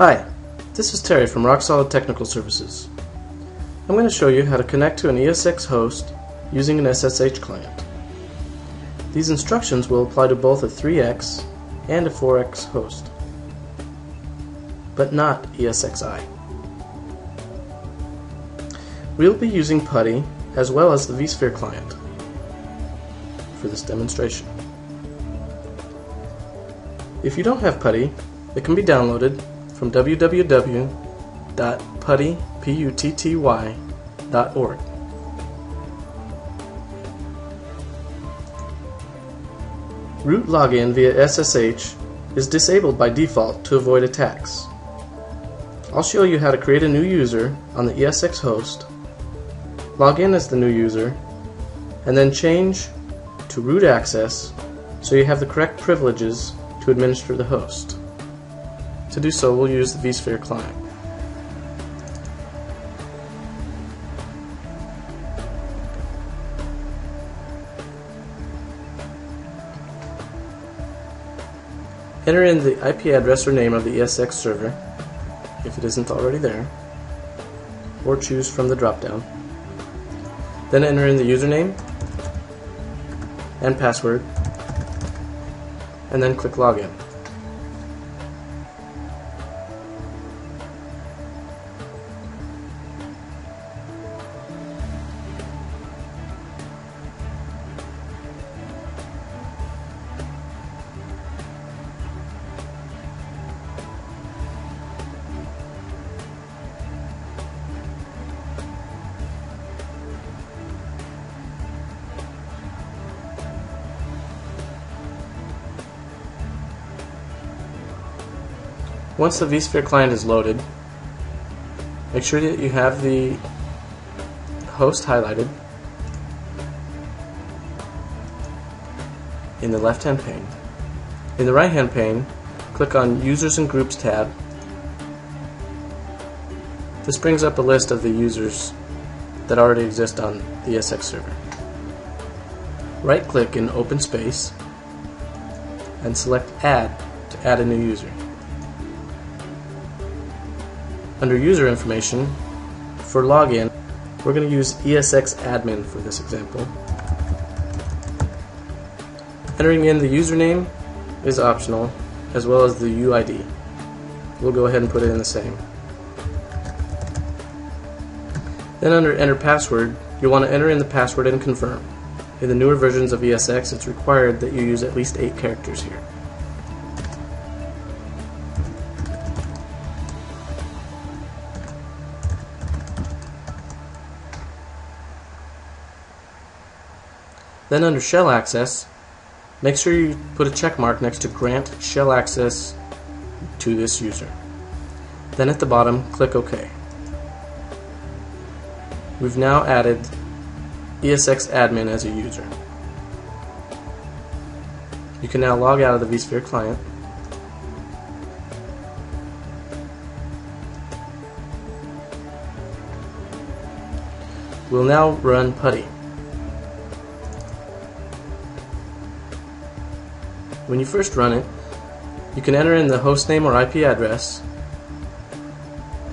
Hi, this is Terry from Rock Solid Technical Services. I'm going to show you how to connect to an ESX host using an SSH client. These instructions will apply to both a 3x and a 4x host, but not ESXi. We'll be using PuTTY as well as the vSphere client for this demonstration. If you don't have PuTTY, it can be downloaded from www.putty.org. Root login via SSH is disabled by default to avoid attacks. I'll show you how to create a new user on the ESX host, log in as the new user, and then change to root access so you have the correct privileges to administer the host. To do so, we'll use the vSphere client. Enter in the IP address or name of the ESX server, if it isn't already there, or choose from the dropdown. Then enter in the username and password, and then click Login. Once the vSphere client is loaded, make sure that you have the host highlighted in the left hand pane. In the right hand pane, click on Users and Groups tab. This brings up a list of the users that already exist on the ESX server. Right click in Open Space and select Add to add a new user. Under user information, for login, we're going to use ESX admin for this example. Entering in the username is optional, as well as the UID. We'll go ahead and put it in the same. Then under enter password, you'll want to enter in the password and confirm. In the newer versions of ESX, it's required that you use at least 8 characters here. Then under shell access, make sure you put a check mark next to grant shell access to this user. Then at the bottom, click OK. We've now added ESX admin as a user. You can now log out of the vSphere client We'll now run PuTTY. When you first run it, you can enter in the hostname or IP address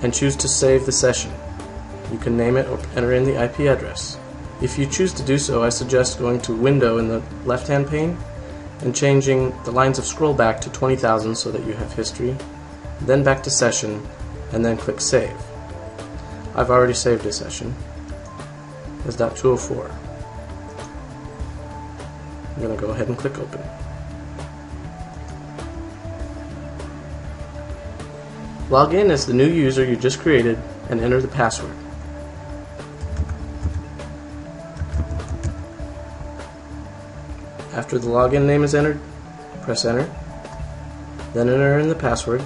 and choose to save the session. You can name it or enter in the IP address. If you choose to do so, I suggest going to Window in the left-hand pane and changing the lines of scroll back to 20,000 so that you have history, then back to Session, and then click Save. I've already saved a session as .204. I'm going to go ahead and click Open. Log in as the new user you just created and enter the password. After the login name is entered, press enter, then enter in the password,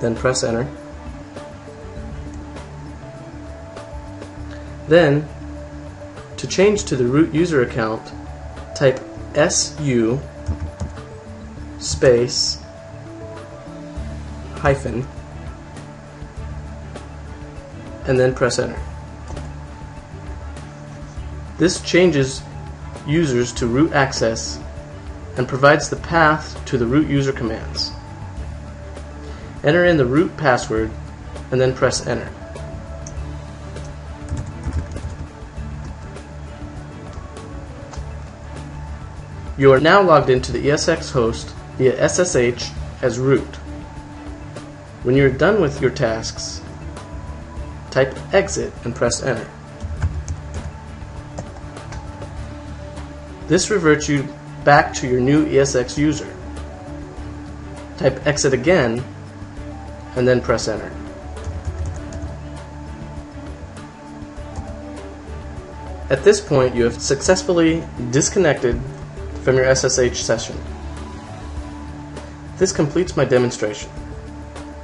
then press enter. Then, to change to the root user account, type SU space hyphen and then press enter. This changes users to root access and provides the path to the root user commands. Enter in the root password and then press enter. You are now logged into the ESX host via SSH as root. When you're done with your tasks, type exit and press enter. This reverts you back to your new ESX user. Type exit again and then press enter. At this point, you have successfully disconnected from your SSH session. This completes my demonstration.